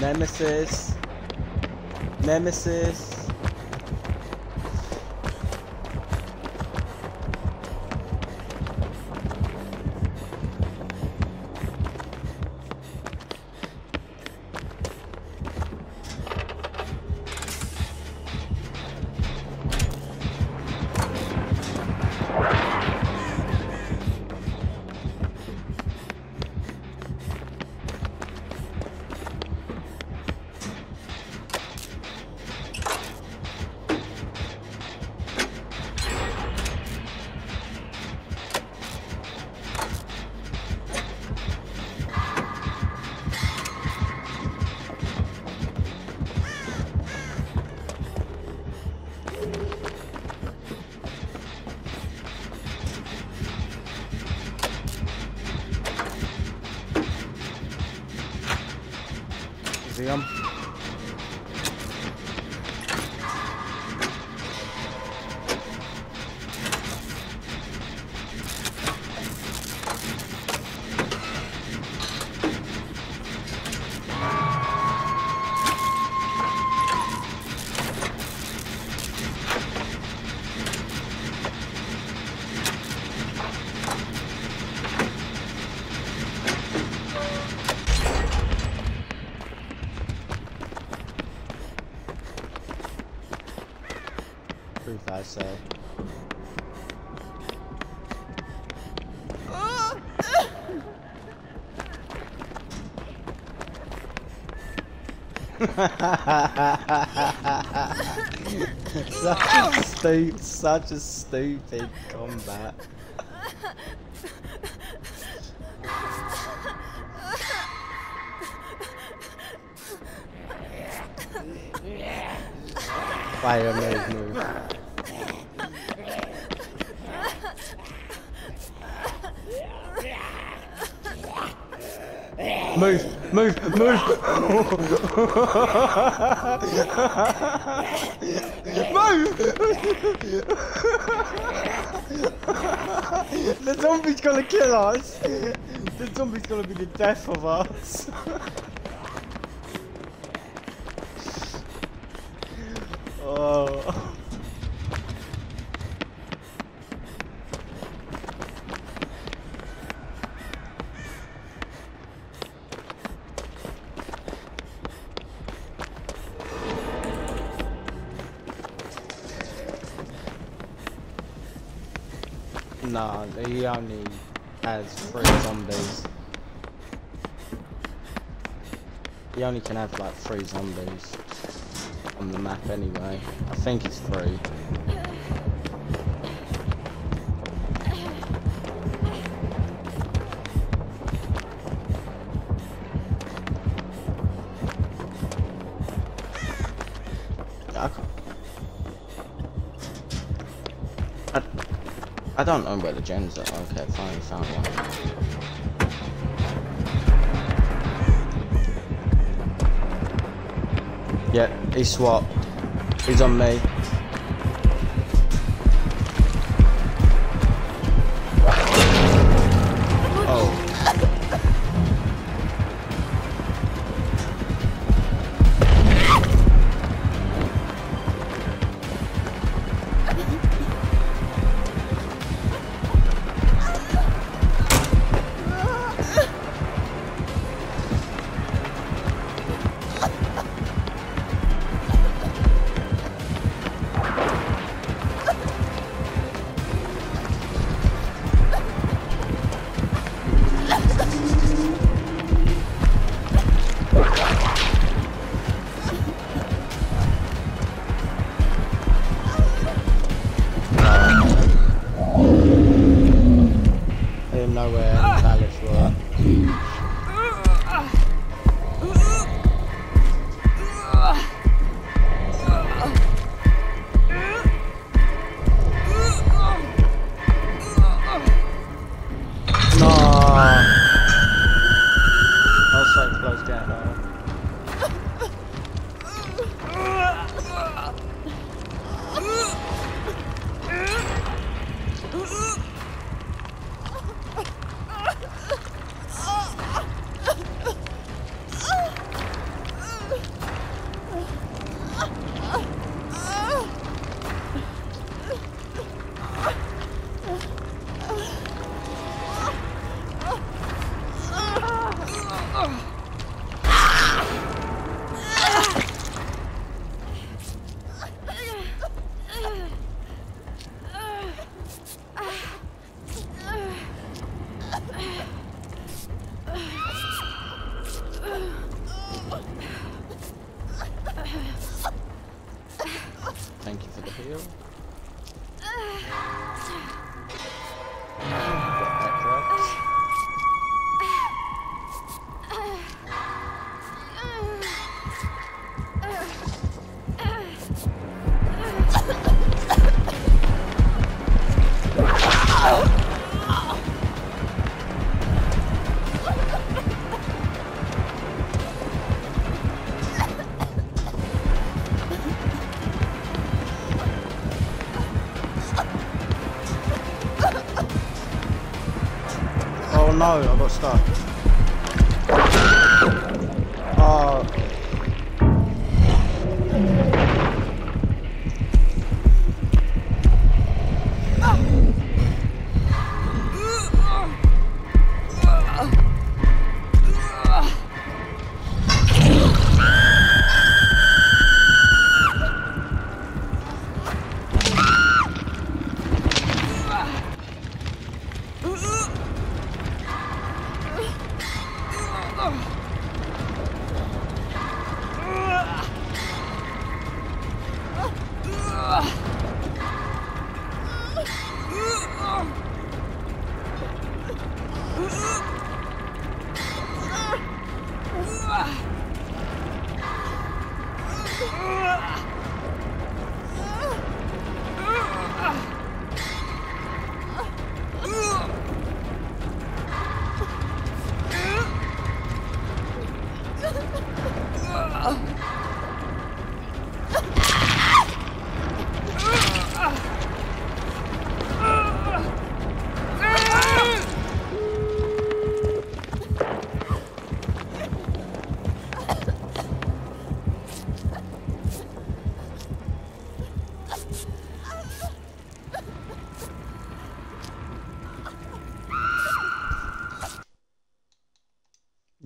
Nemesis. Nemesis. Museum. On? So. such a stu- such a stupid combat. Fire move, move. Move, move, move. move. the zombie's gonna kill us. The zombie's gonna be the death of us. oh. Nah, he only has three zombies. He only can have like three zombies on the map anyway. I think it's three. I don't know where the gens are. Okay, finally found one. Yeah, he swapped. He's on me. Oh. Valeu. No, I got stuck.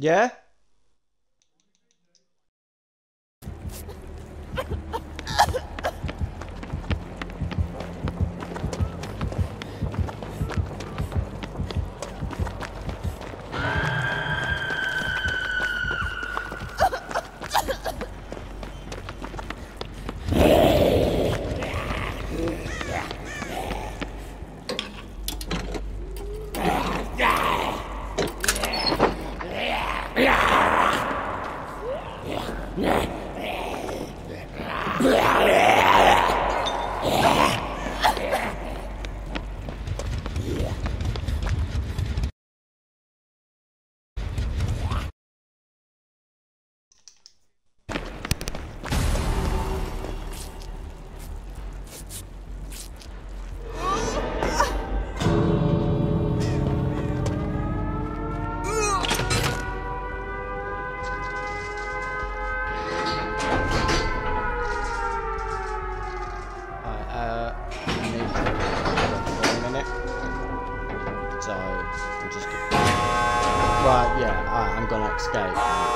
Yeah? Alright,